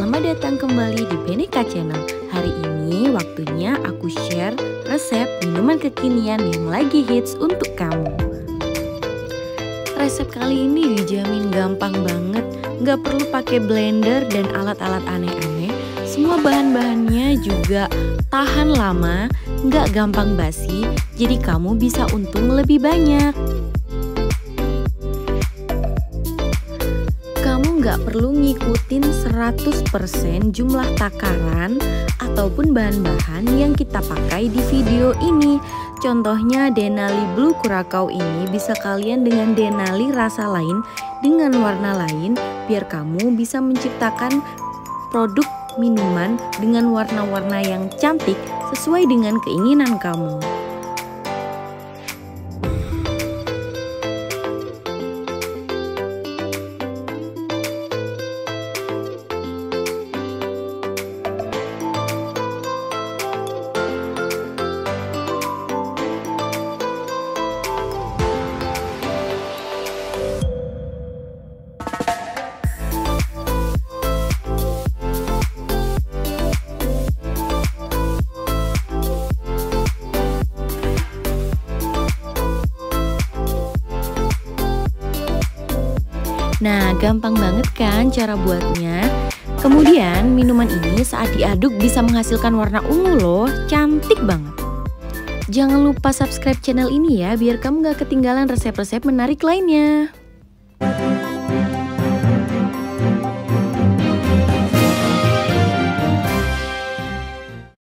Selamat datang kembali di Beneka Channel. Hari ini waktunya aku share resep minuman kekinian yang lagi hits untuk kamu. Resep kali ini dijamin gampang banget, nggak perlu pakai blender dan alat-alat aneh-aneh. Semua bahan-bahannya juga tahan lama, nggak gampang basi, jadi kamu bisa untung lebih banyak. Nggak perlu ngikutin 100% jumlah takaran ataupun bahan-bahan yang kita pakai di video ini. Contohnya Denali Blue Curacao ini bisa kalian dengan Denali rasa lain dengan warna lain biar kamu bisa menciptakan produk minuman dengan warna-warna yang cantik sesuai dengan keinginan kamu. Nah, gampang banget kan cara buatnya? Kemudian, minuman ini saat diaduk bisa menghasilkan warna ungu loh, cantik banget. Jangan lupa subscribe channel ini ya, biar kamu gak ketinggalan resep-resep menarik lainnya.